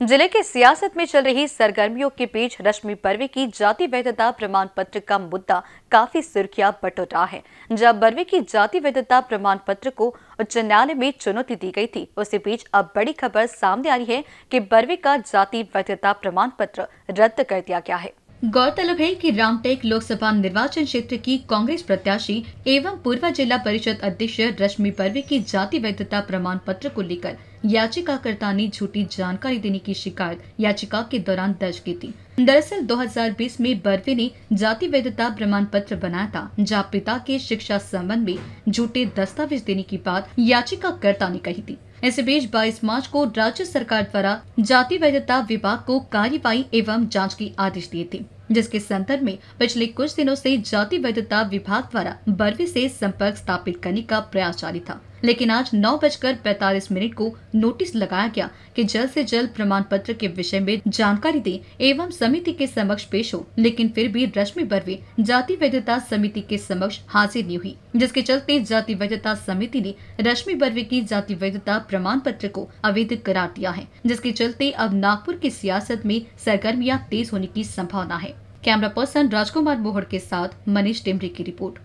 ज़िले के सियासत में चल रही सरगर्मियों के बीच रश्मि बर्वे की जाति वैधता प्रमाण पत्र का मुद्दा काफ़ी सुर्खियाँ रहा है। जब बर्वे की जाति वैधता प्रमाण पत्र को उच्च न्यायालय में चुनौती दी गई थी, उसी बीच अब बड़ी खबर सामने आ रही है कि बर्वे का जाति वैधता प्रमाण पत्र रद्द कर दिया गया है। गौरतलब है कि रामटेक लोकसभा निर्वाचन क्षेत्र की कांग्रेस प्रत्याशी एवं पूर्व जिला परिषद अध्यक्ष रश्मि बर्वे की जाति वैधता प्रमाण पत्र को लेकर याचिकाकर्ता ने झूठी जानकारी देने की शिकायत याचिका के दौरान दर्ज की थी। दरअसल 2020 में बर्वे ने जाति वैधता प्रमाण पत्र बनाया था, जहाँ पिता के शिक्षा संबंध में झूठे दस्तावेज़ देने की बात याचिकाकर्ता ने कही थी। इस बीच 22 मार्च को राज्य सरकार द्वारा जाति वैधता विभाग को कार्यवाही एवं जाँच की आदेश दिए थे, जिसके संदर्भ में पिछले कुछ दिनों से जाति वैधता विभाग द्वारा बरवी से संपर्क स्थापित करने का प्रयास जारी था। लेकिन आज नौ बजकर पैतालीस मिनट को नोटिस लगाया गया कि जल्द से जल्द प्रमाण पत्र के विषय में जानकारी दे एवं समिति के समक्ष पेश हो, लेकिन फिर भी रश्मि बर्वे जाति वैधता समिति के समक्ष हाजिर नहीं हुई, जिसके चलते जाति वैधता समिति ने रश्मि बर्वे की जाति वैधता प्रमाण पत्र को अवैध करार दिया है, जिसके चलते अब नागपुर की सियासत में सरगर्मियाँ तेज होने की संभावना है। कैमरा पर्सन राजकुमार मोहर के साथ मनीष टेमरी की रिपोर्ट।